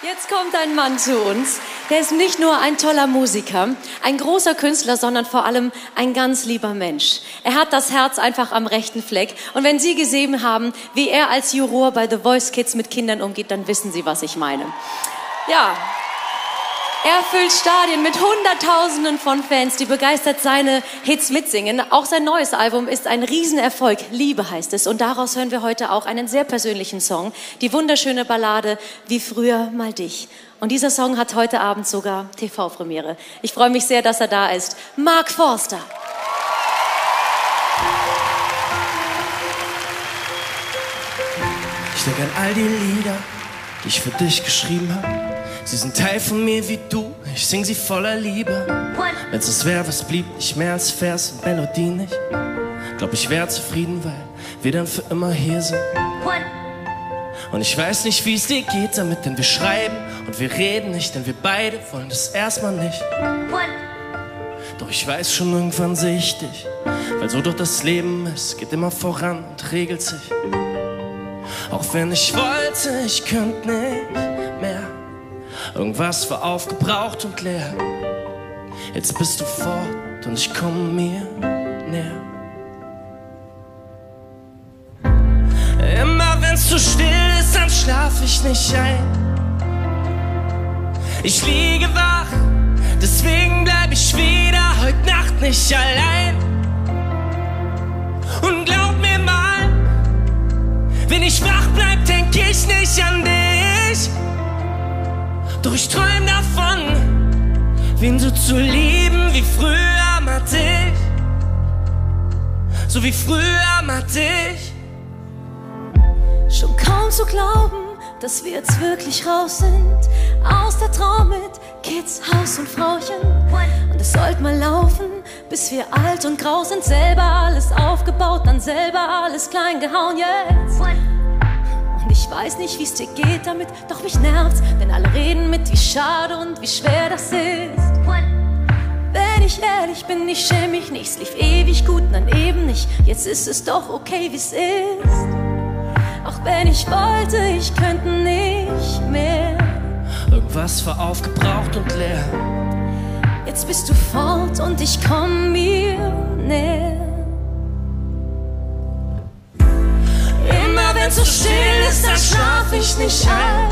Jetzt kommt ein Mann zu uns. Der ist nicht nur ein toller Musiker, ein großer Künstler, sondern vor allem ein ganz lieber Mensch. Er hat das Herz einfach am rechten Fleck. Und wenn Sie gesehen haben, wie er als Juror bei The Voice Kids mit Kindern umgeht, dann wissen Sie, was ich meine. Ja, er füllt Stadien mit Hunderttausenden von Fans, die begeistert seine Hits mitsingen. Auch sein neues Album ist ein Riesenerfolg. Liebe heißt es. Und daraus hören wir heute auch einen sehr persönlichen Song. Die wunderschöne Ballade Wie früher mal dich. Und dieser Song hat heute Abend sogar TV-Premiere. Ich freue mich sehr, dass er da ist. Mark Forster. Ich denke an all die Lieder, die ich für dich geschrieben habe. Sie sind Teil von mir wie du, ich sing sie voller Liebe. Wenn's das wäre, was blieb nicht mehr als Vers und Melodie nicht. Glaub ich wär zufrieden, weil wir dann für immer hier sind. Und ich weiß nicht, wie es dir geht damit, denn wir schreiben und wir reden nicht, denn wir beide wollen das erstmal nicht. Doch ich weiß schon, irgendwann sehe ich dich, weil so doch das Leben ist, geht immer voran und regelt sich. Auch wenn ich wollte, ich könnte nicht mehr. Irgendwas war aufgebraucht und leer. Jetzt bist du fort und ich komme mir näher. Immer wenn's zu still ist, dann schlaf ich nicht ein. Ich liege wach, deswegen bleib ich wieder heute Nacht nicht allein. Und glaub mir mal, wenn ich wach bleib, denk ich nicht an dich. Doch ich träum davon, wen so zu lieben wie früher mal dich. So wie früher mal dich. Schon kaum zu glauben, dass wir jetzt wirklich raus sind. Aus der Traum mit Kids, Haus und Frauchen. Und es sollte mal laufen, bis wir alt und grau sind. Selber alles aufgebaut, dann selber alles klein gehauen jetzt. Weiß nicht, wie es dir geht damit, doch mich nervt's, denn alle reden mit, wie schade und wie schwer das ist. Wenn ich ehrlich bin, ich schäme mich nicht, es lief ewig gut, dann eben nicht. Jetzt ist es doch okay, wie's ist. Auch wenn ich wollte, ich könnte nicht mehr. Irgendwas war aufgebraucht und leer. Jetzt bist du fort und ich komm mir nicht ein.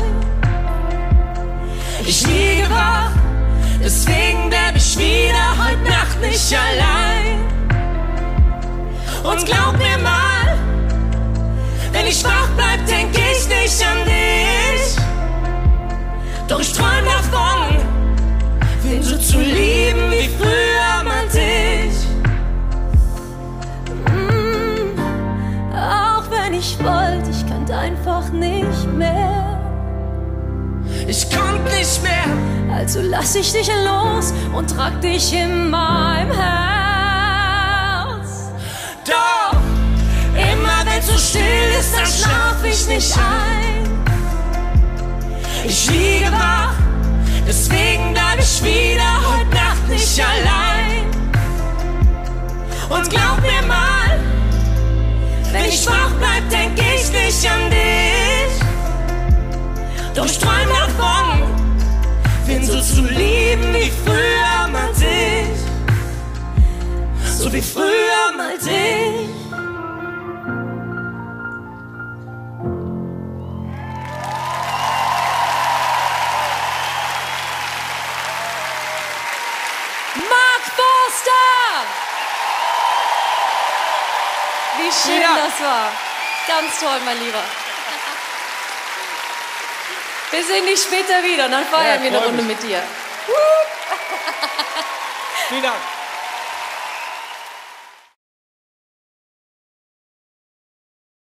Ich liege wach, deswegen bleib ich wieder heute Nacht nicht allein. Und glaub mir mal, wenn ich wach bleib, denk ich nicht an ich wollte, ich könnte einfach nicht mehr. Ich konnt nicht mehr. Also lass ich dich los und trag dich in meinem Herz. Doch immer wenn's so still ist, dann schlaf ich nicht ein. Ich liege wach, deswegen bleib ich wieder heute Nacht nicht allein. Und glaub mir mal, wenn ich wach bleib, denk ich nicht an dich. Doch ich träum davon, wen so zu lieben wie früher mal dich. So wie früher mal dich. Wie schön Ja. das war. Ganz toll, mein Lieber. Wir sehen dich später wieder und dann feiern Ja, wir eine Runde mich. mit dir. Vielen Dank.